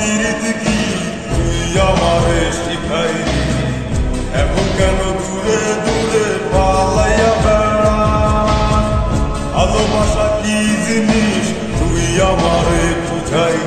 প্রকৃতি কি তুই আমারে শিখাই এখন কেন দূরে দূরে পালাইয়া বেড়া? ভালোবাসা কি জিনিস? তুই আমারে বুঝাই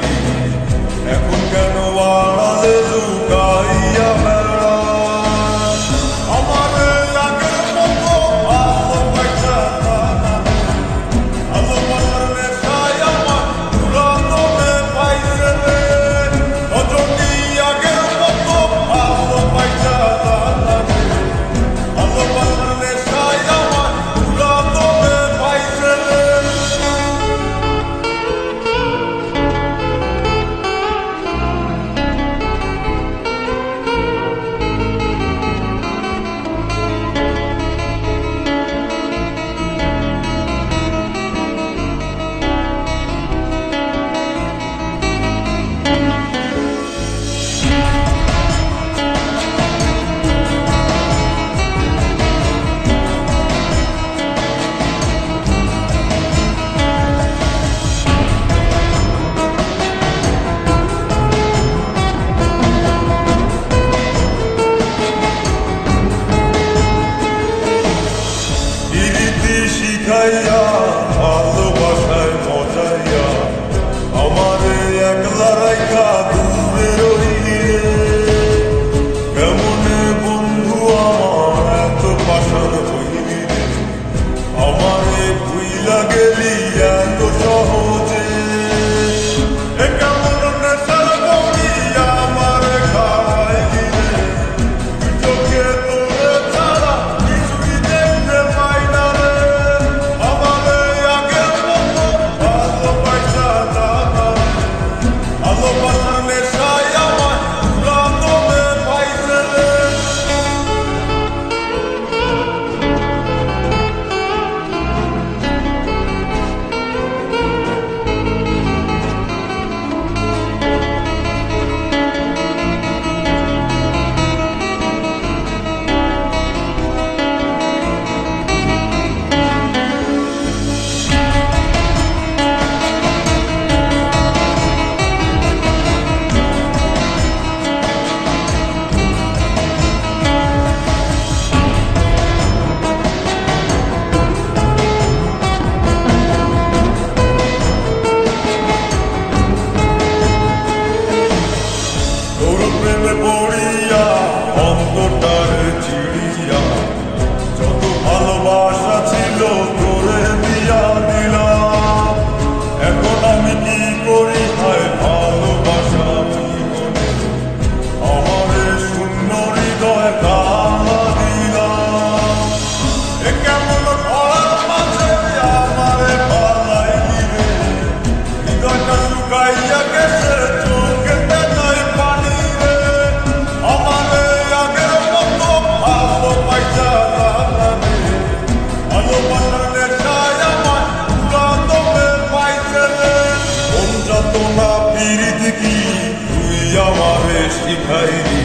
তুই আমারে শিখাইলি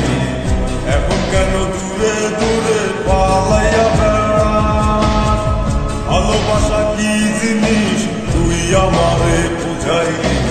এখন কেন দূরে দূরে পালাইয়া বেড়া ভালোবাসা কি জিনিস তুই আমারে বুঝাইলি